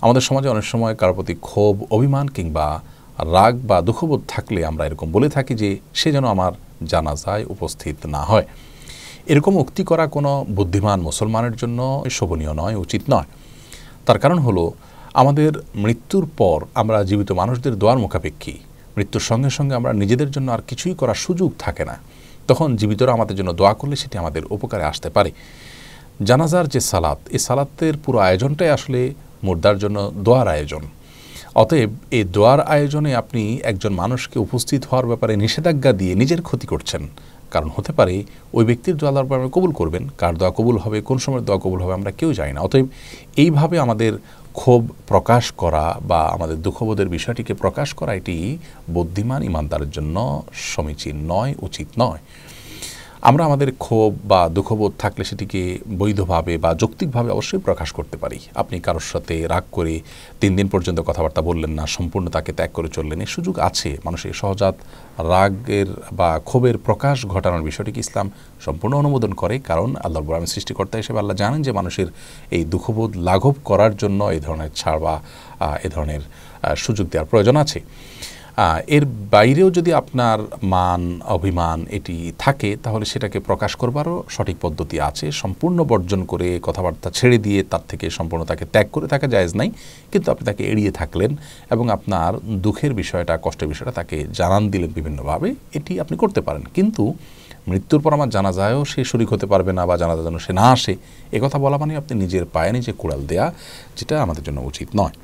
আমাদের সমাজে অনেক সময় কারোর প্রতি ক্ষোভ, অভিমান কিংবা রাগ বা দুঃখবোধ থাকলে আমরা এরকম বলে থাকি যে সে যেন আমার জানাজায় উপস্থিত না হয়। এরকম উক্তি করা কোনো বুদ্ধিমান মুসলমানের জন্য শোভনীয় নয়, উচিত নয়। তার কারণ হলো, আমাদের মৃত্যুর পর আমরা জীবিত মানুষদের দোয়ার মুখাপেক্ষী। মৃত্যুর সঙ্গে সঙ্গে আমরা নিজেদের জন্য আর কিছুই করার সুযোগ থাকে না। তখন জীবিতরা আমাদের জন্য দোয়া করলে সেটি আমাদের উপকারে আসতে পারে। জানাজার যে সালাত, এই সালাতের পুরো আয়োজনটাই আসলে মুর্দার জন্য দোয়ার আয়োজন। অতএব এই দোয়ার আয়োজনে আপনি একজন মানুষকে উপস্থিত হওয়ার ব্যাপারে নিষেধাজ্ঞা দিয়ে নিজের ক্ষতি করছেন। কারণ হতে পারে ওই ব্যক্তির দোয়া আল্লাহর ব্যাপারে কবুল করবেন। কার দোয়া কবুল হবে, কোন সময় দোয়া কবুল হবে আমরা কেউ জানি না। অতএব এইভাবে আমাদের ক্ষোভ প্রকাশ করা বা আমাদের দুঃখবোধের বিষয়টিকে প্রকাশ করা এটি বুদ্ধিমান ইমানদারের জন্য সমীচীন নয়, উচিত নয়। আমরা আমাদের ক্ষোভ বা দুঃখবোধ থাকলে সেটিকে বৈধভাবে বা যৌক্তিকভাবে অবশ্যই প্রকাশ করতে পারি। আপনি কারোর সাথে রাগ করে তিন দিন পর্যন্ত কথাবার্তা বললেন না, সম্পূর্ণ তাকে ত্যাগ করে চললেন এই সুযোগ আছে। মানুষের সহজাত রাগের বা ক্ষোভের প্রকাশ ঘটানোর বিষয়টিকে ইসলাম সম্পূর্ণ অনুমোদন করে। কারণ আল্লাহ আমি সৃষ্টিকর্তা হিসেবে আল্লাহ জানেন যে মানুষের এই দুঃখবোধ লাঘব করার জন্য এই ধরনের ছাড় বা এ ধরনের সুযোগ দেওয়ার প্রয়োজন আছে। এর বাইরেও যদি আপনার মান, অভিমান এটি থাকে, তাহলে সেটাকে প্রকাশ করবারও সঠিক পদ্ধতি আছে। সম্পূর্ণ বর্জন করে কথাবার্তা ছেড়ে দিয়ে তার থেকে সম্পূর্ণ তাকে ত্যাগ করে থাকা জায়েজ নাই, কিন্তু আপনি তাকে এড়িয়ে থাকলেন এবং আপনার দুঃখের বিষয়টা, কষ্টের বিষয়টা তাকে জানান দিলেন বিভিন্নভাবে, এটি আপনি করতে পারেন। কিন্তু মৃত্যুর পর আমার জানা যায়ও সে শরিক হতে পারবে না বা জানাজা যেন সে না আসে কথা বলা মানে আপনি নিজের পায়ে নিজে কুড়াল দেয়া, যেটা আমাদের জন্য উচিত নয়।